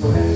You.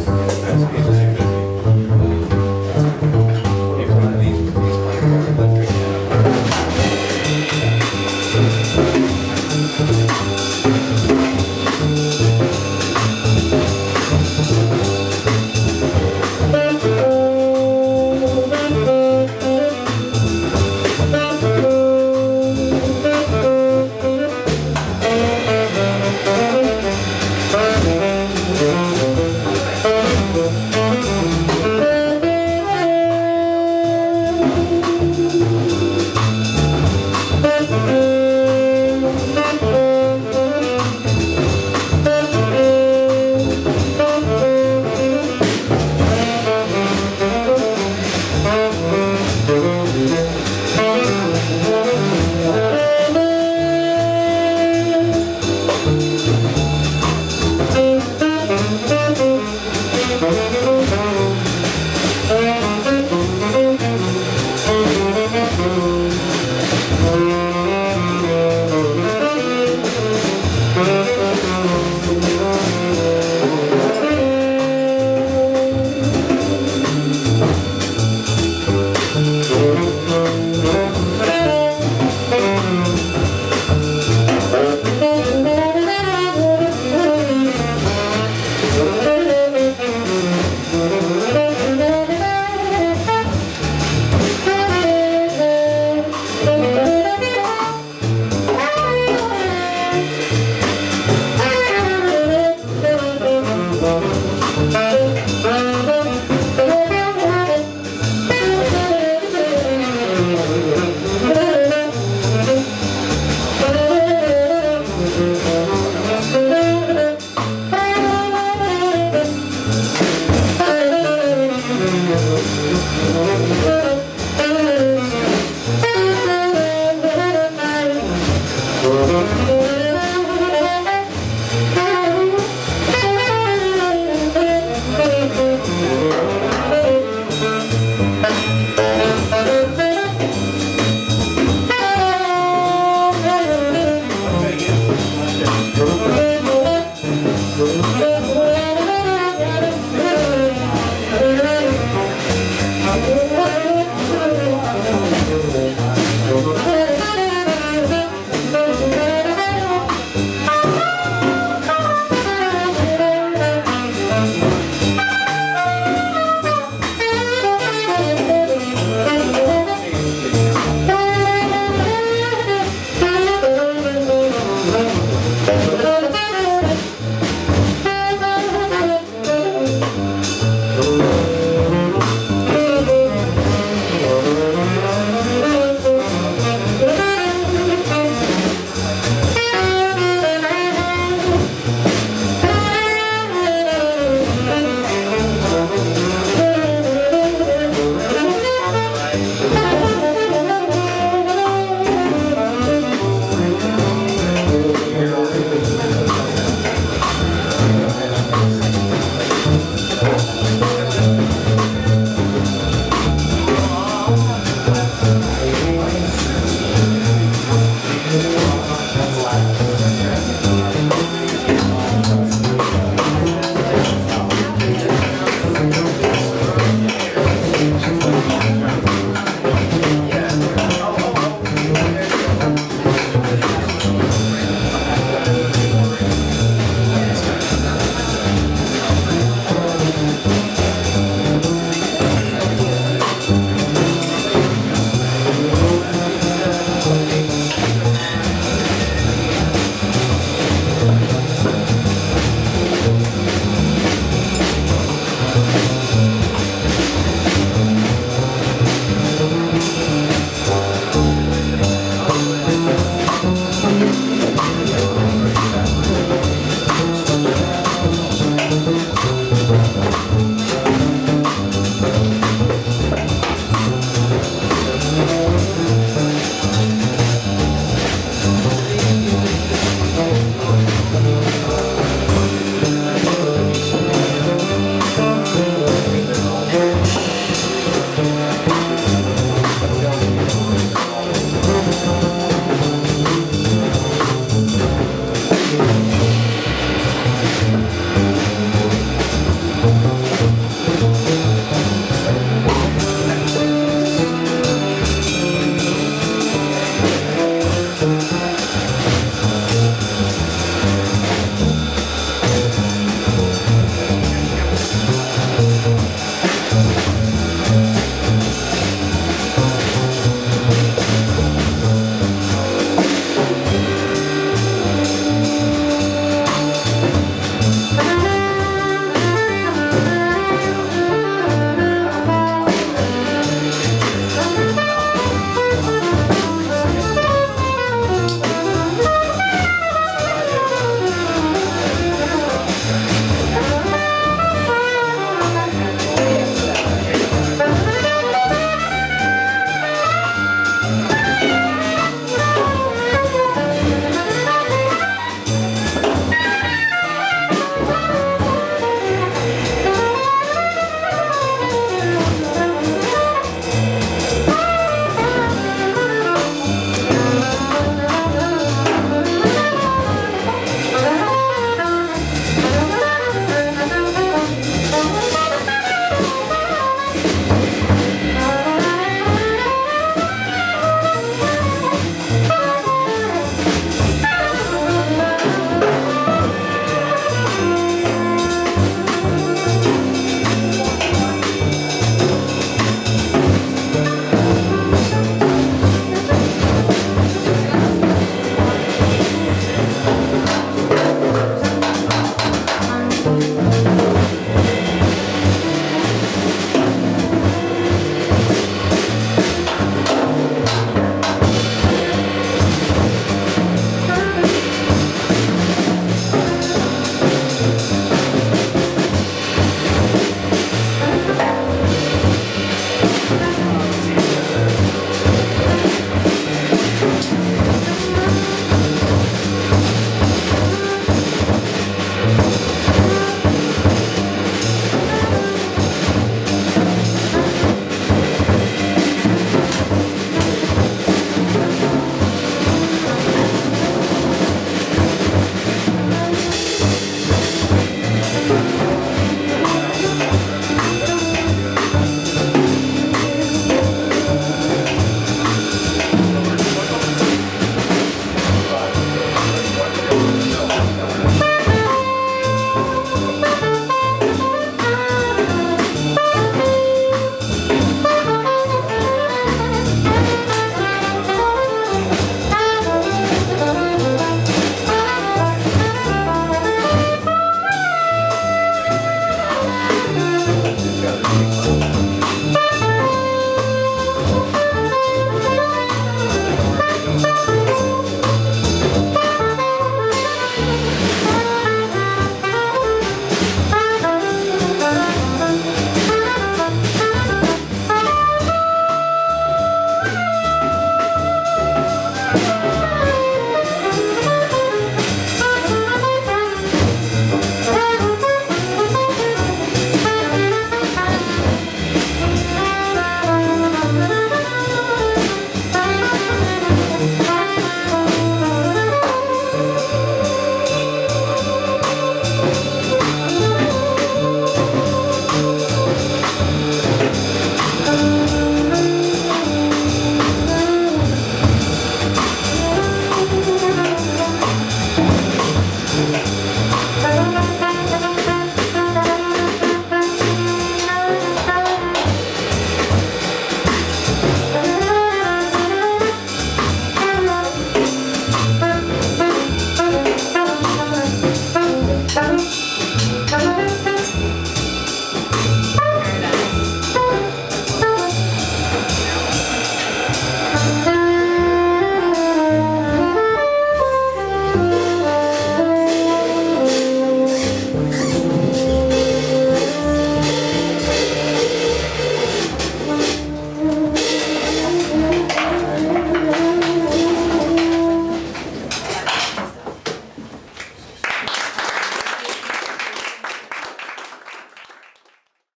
flag.